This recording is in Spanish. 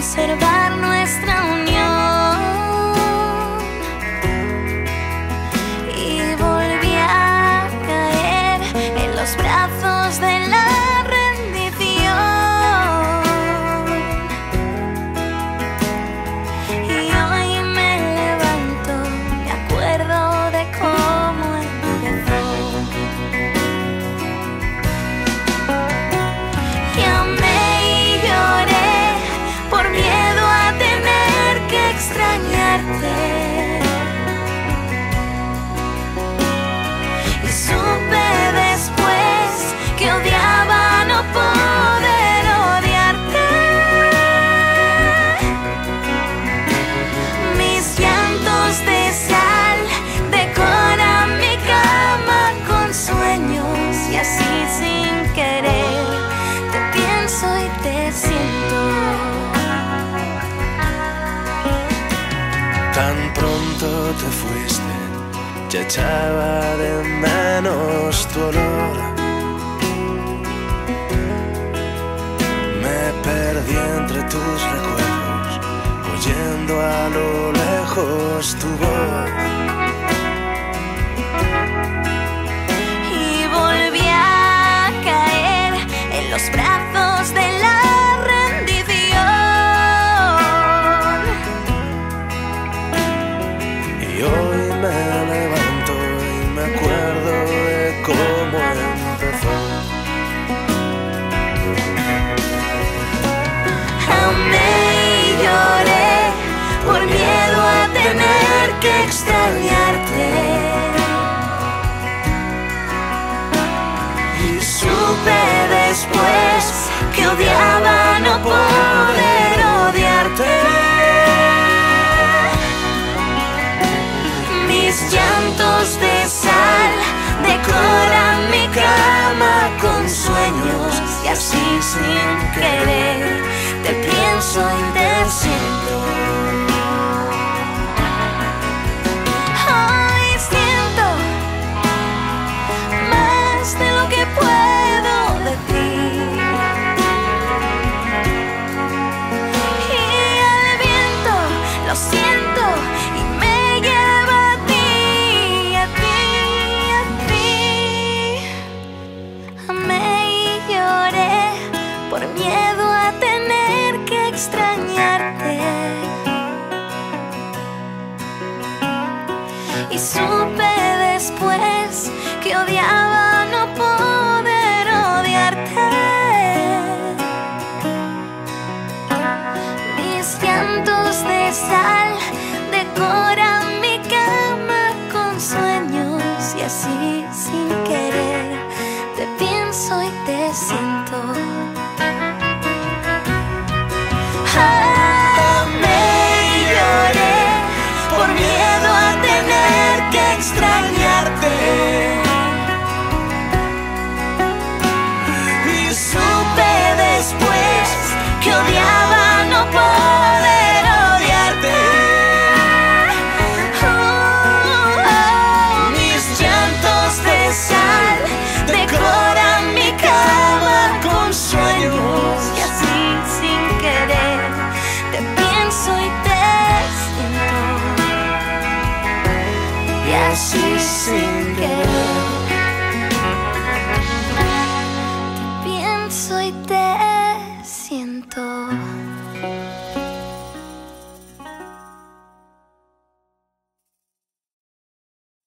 conservar nuestra Tan pronto te fuiste, ya echaba de menos tu olor. Me perdí entre tus recuerdos, oyendo a lo lejos tu voz. cómo empezó. Amé y lloré por miedo a tener que extrañarte. Y supe después que odiaba no poder. sin querer, te pienso y te siento. supe después que odiaba. y así sin querer. Te pienso y te siento.